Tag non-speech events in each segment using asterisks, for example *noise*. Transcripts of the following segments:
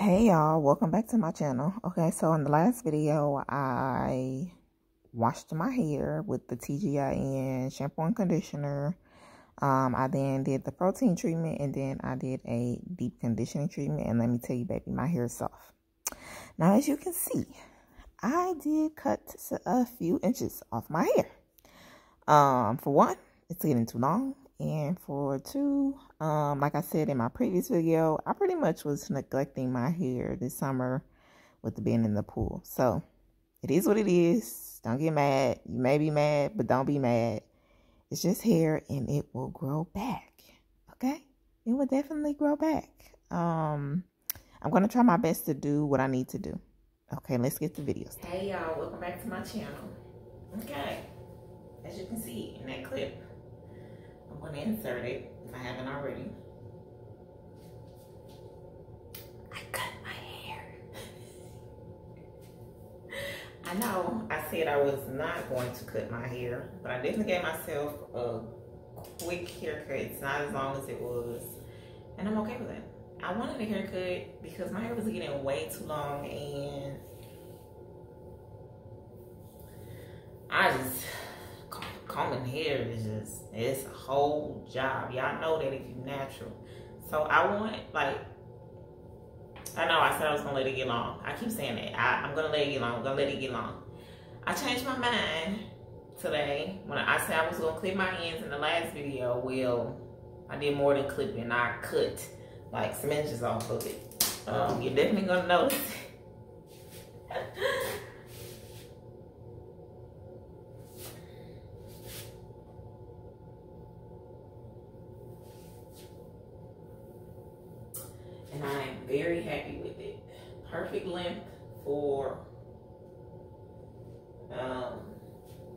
Hey y'all, welcome back to my channel. Okay, so in the last video, I washed my hair with the TGIN shampoo and conditioner. Um, I then did the protein treatment and then I did a deep conditioning treatment. And let me tell you, baby, my hair is soft. Now, as you can see, I did cut a few inches off my hair. Um, for one, it's getting too long. And for two, um, like I said in my previous video, I pretty much was neglecting my hair this summer with the being in the pool. So it is what it is. Don't get mad. You may be mad, but don't be mad. It's just hair and it will grow back. Okay? It will definitely grow back. Um, I'm going to try my best to do what I need to do. Okay, let's get the video started. Hey y'all, welcome back to my channel. Okay, as you can see in that clip, going to insert it if I haven't already. I cut my hair. *laughs* I know I said I was not going to cut my hair, but I definitely gave myself a quick haircut. It's not as long as it was, and I'm okay with that. I wanted a haircut because my hair was getting way too long and I just combing hair is just it's a whole job. Y'all know that if you natural. So I want like I know I said I was gonna let it get long. I keep saying that. I, am gonna let it get long. I'm gonna let it get long. I changed my mind today when I said I was gonna clip my ends in the last video. Well, I did more than clipping. I cut like some inches off of it. Um, you're definitely gonna notice. *laughs* for um,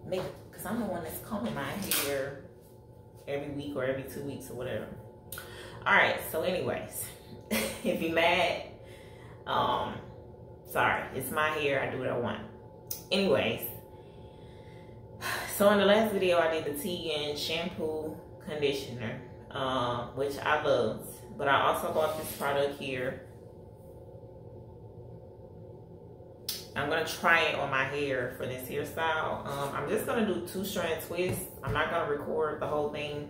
me, because I'm the one that's combing my hair every week or every two weeks or whatever. All right, so anyways, *laughs* if you're mad, um, sorry, it's my hair. I do what I want. Anyways, *sighs* so in the last video, I did the TGIN shampoo conditioner, um, which I loved. But I also bought this product here. I'm gonna try it on my hair for this hairstyle. Um, I'm just gonna do two strand twists. I'm not gonna record the whole thing.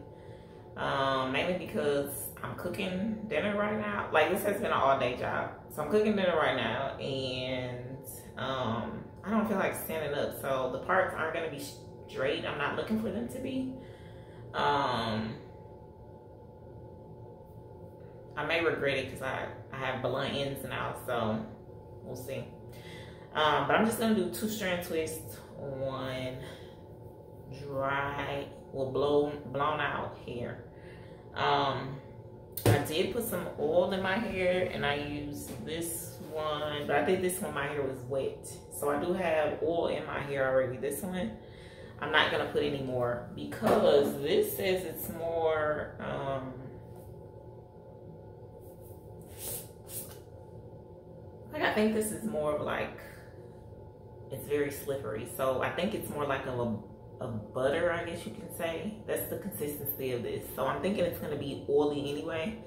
Um, mainly because I'm cooking dinner right now. Like this has been an all day job. So I'm cooking dinner right now and um, I don't feel like standing up. So the parts aren't gonna be straight. I'm not looking for them to be. Um, I may regret it because I, I have blunt ends now, so we'll see. Um, but I'm just gonna do two strand twists on dry, well blown, blown out hair. Um, I did put some oil in my hair and I used this one, but I did this one, my hair was wet. So I do have oil in my hair already. This one, I'm not gonna put any more because this says it's more, um, I think this is more of like, it's very slippery. So I think it's more like a, a butter, I guess you can say. That's the consistency of this. So I'm thinking it's gonna be oily anyway.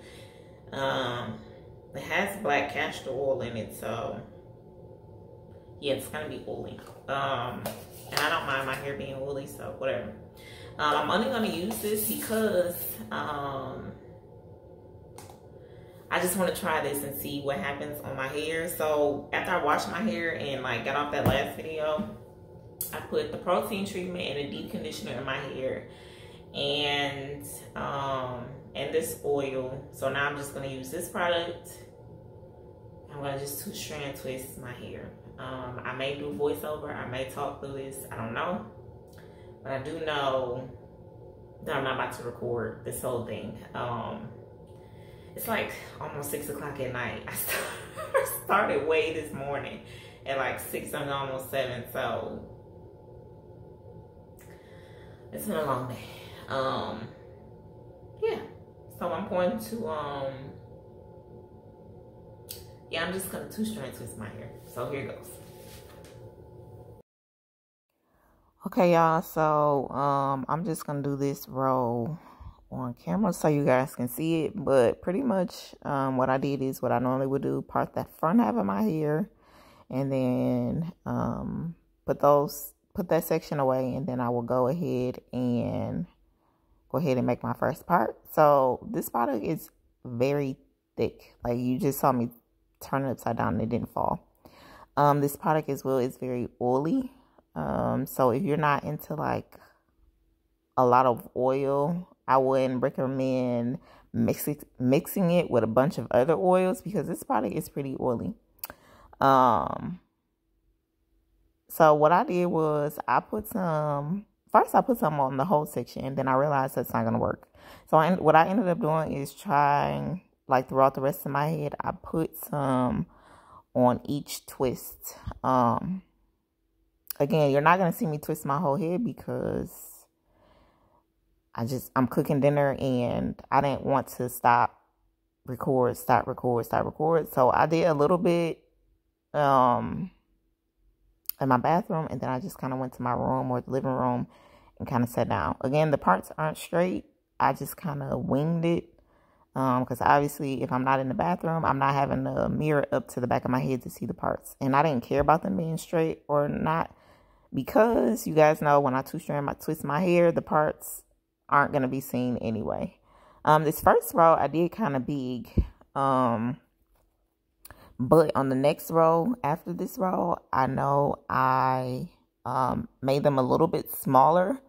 Um, it has black castor oil in it, so yeah, it's gonna be oily. Um, and I don't mind my hair being oily, so whatever. Um, I'm only gonna use this because um, I just want to try this and see what happens on my hair. So after I washed my hair and like got off that last video, I put the protein treatment and a deep conditioner in my hair and um and this oil. So now I'm just gonna use this product. I'm gonna just two strand twist my hair. Um, I may do voiceover, I may talk through this, I don't know. But I do know that I'm not about to record this whole thing. Um, it's like almost six o'clock at night. *laughs* I started way this morning at like six and almost seven. So it's been a long day. Um, yeah. So I'm going to, um, yeah, I'm just gonna two strand twist my hair. So here goes. Okay, y'all. So um, I'm just gonna do this row on camera so you guys can see it. But pretty much um, what I did is what I normally would do. Part that front half of my hair. And then um, put those, put that section away. And then I will go ahead and go ahead and make my first part. So this product is very thick. Like you just saw me turn it upside down and it didn't fall. Um, this product as well is very oily. Um, so if you're not into like a lot of oil, I wouldn't recommend mixing mixing it with a bunch of other oils because this product is pretty oily. Um, so what I did was I put some first I put some on the whole section and then I realized that's not gonna work. So I, what I ended up doing is trying like throughout the rest of my head, I put some on each twist. Um, again, you're not going to see me twist my whole head because I just, I'm cooking dinner and I didn't want to stop, record, stop, record, stop, record. So I did a little bit, um, in my bathroom and then I just kind of went to my room or the living room and kind of sat down. Again, the parts aren't straight. I just kind of winged it because um, obviously if I'm not in the bathroom, I'm not having the mirror up to the back of my head to see the parts. And I didn't care about them being straight or not because you guys know when I two strand my twist my hair, the parts aren't going to be seen anyway. Um, this first row I did kind of big. Um, but on the next row after this row, I know I um, made them a little bit smaller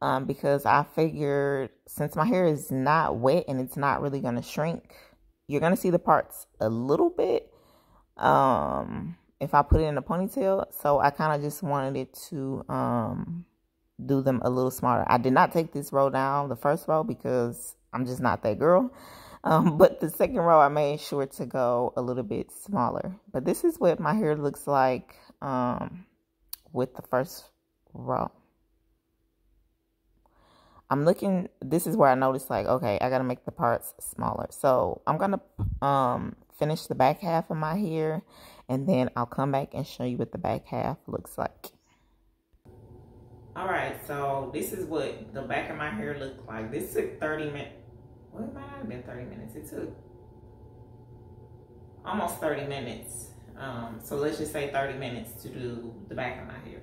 um, because I figured since my hair is not wet and it's not really going to shrink, you're going to see the parts a little bit um, if I put it in a ponytail. So I kind of just wanted it to um, do them a little smarter. I did not take this row down, the first row, because I'm just not that girl. *laughs* Um, but the second row, I made sure to go a little bit smaller. But this is what my hair looks like um, with the first row. I'm looking, this is where I noticed like, okay, I got to make the parts smaller. So I'm going to um, finish the back half of my hair and then I'll come back and show you what the back half looks like. All right, so this is what the back of my hair looked like. This took 30 minutes. It might have been 30 minutes. It took almost 30 minutes. Um, so let's just say 30 minutes to do the back of my hair.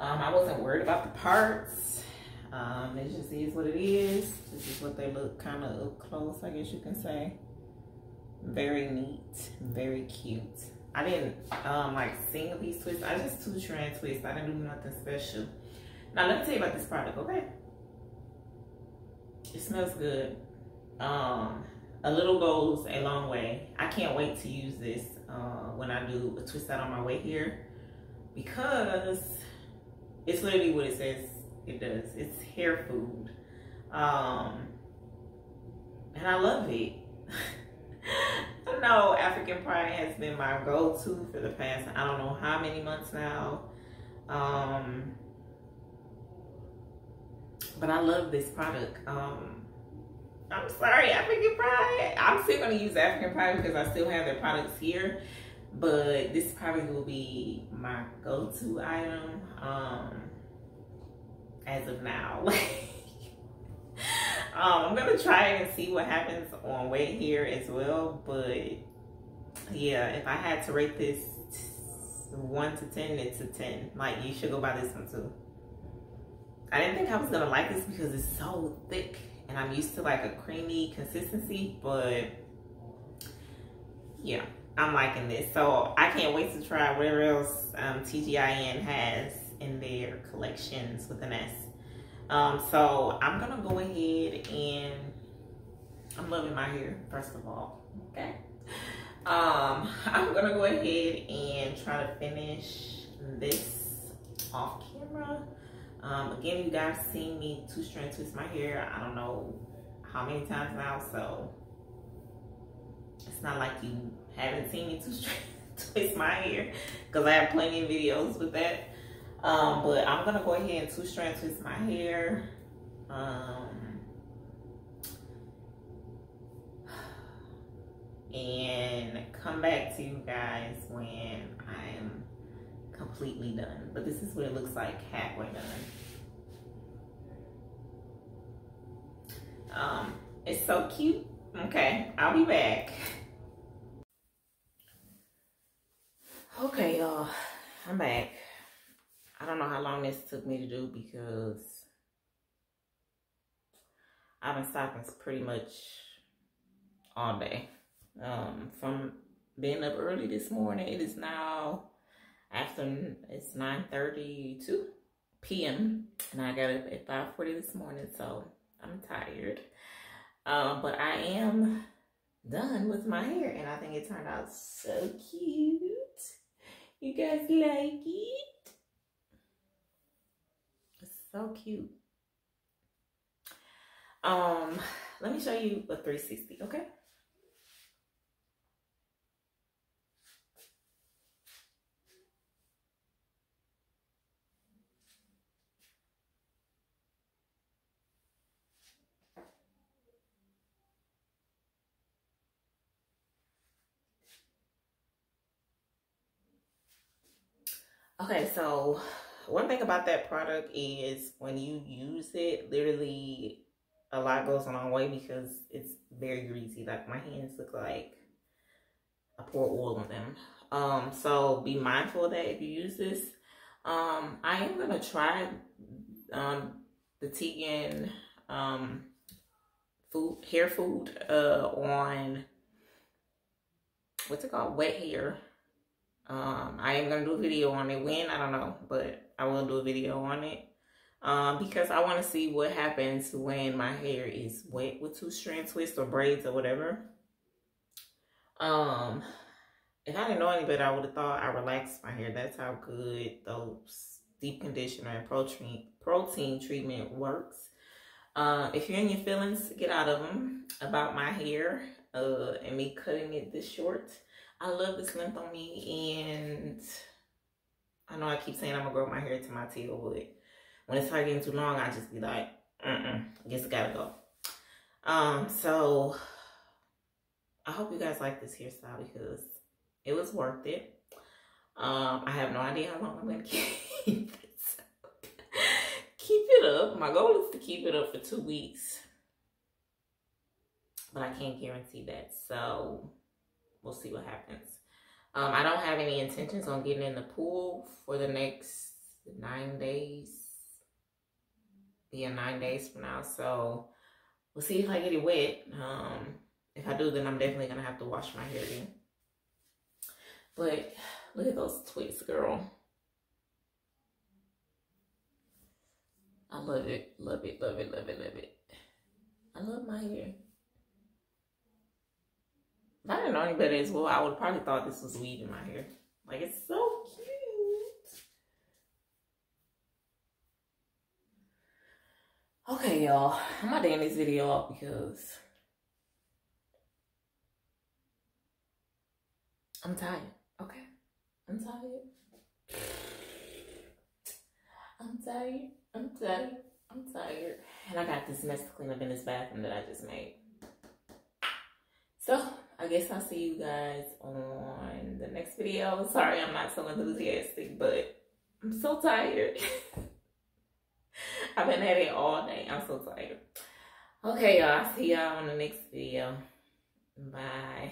Um, I wasn't worried about the parts. Um, it just is what it is. This is what they look kind of up close, I guess you can say. Very neat, very cute. I didn't um, like single piece twist. I just two strand twist. I didn't do nothing special. Now let me tell you about this product, okay? It smells good. Um, a little goes a long way. I can't wait to use this uh, when I do a twist out on my way here because it's literally what it says it does. It's hair food. Um, and I love it. *laughs* I know African Pride has been my go-to for the past, I don't know how many months now. Um, but I love this product. Um, I'm sorry, African Pride. I'm still going to use African Pride because I still have their products here but this probably will be my go-to item um, as of now. *laughs* um, I'm gonna try and see what happens on weight here as well, but yeah, if I had to rate this one to 10, it's a 10. Like you should go buy this one too. I didn't think I was gonna like this because it's so thick and I'm used to like a creamy consistency, but yeah. I'm liking this. So I can't wait to try whatever else um, TGIN has in their collections with an S. Um, so I'm gonna go ahead and I'm loving my hair, first of all, okay? Um, *laughs* I'm gonna go ahead and try to finish this off camera. Um, again, you guys seen me two strand twist my hair. I don't know how many times now, so it's not like you haven't seen me two-strand *laughs* twist my hair because I have plenty of videos with that. Um, but I'm gonna go ahead and two strand twist my hair. Um, and come back to you guys when I'm completely done. But this is what it looks like halfway done. Um, it's so cute. Okay, I'll be back. Okay, y'all, I'm back. I don't know how long this took me to do because I've been stopping pretty much all day. Um, from being up early this morning, it is now after it's 9:32 p.m. and I got up at 5:40 this morning, so I'm tired. Um, but I am done with my hair, and I think it turned out so cute. You guys like it? So cute. Um, let me show you a 360, okay? Okay, so one thing about that product is when you use it, literally a lot goes a long way because it's very greasy. Like my hands look like I pour oil on them. Um, so be mindful of that if you use this. Um, I am gonna try um the TGIN um food hair food uh on what's it called? Wet hair. Um, I am gonna do a video on it when I don't know, but I will do a video on it um, because I want to see what happens when my hair is wet with two strand twists or braids or whatever. Um, if I didn't know any better, I would have thought I relaxed my hair. That's how good those deep conditioner and protein protein treatment works. Uh, if you're in your feelings, get out of them about my hair uh, and me cutting it this short. I love this length on me and I know I keep saying I'm gonna grow my hair to my tail, but when it starts getting too long, I just be like, mm-mm, I guess it gotta go. Um, so I hope you guys like this hairstyle because it was worth it. Um, I have no idea how long I'm gonna *laughs* keep keep it up. My goal is to keep it up for two weeks. But I can't guarantee that. So we'll see what happens. Um, I don't have any intentions on getting in the pool for the next nine days. Yeah, nine days from now. So we'll see if I get it wet. Um, if I do, then I'm definitely going to have to wash my hair again. But look at those twists, girl. I love it, love it, love it, love it, love it. I love my hair. If I didn't know any better as well, I would probably thought this was weed in my hair. Like, it's so cute. Okay, y'all. I'm to end this video off because I'm tired. Okay? I'm tired. I'm tired. I'm tired. I'm tired. And I got this mess to clean up in this bathroom that I just made. I guess I'll see you guys on the next video. Sorry I'm not so enthusiastic, but I'm so tired. *laughs* I've been at it all day. I'm so tired. Okay, y'all. I'll see y'all on the next video. Bye.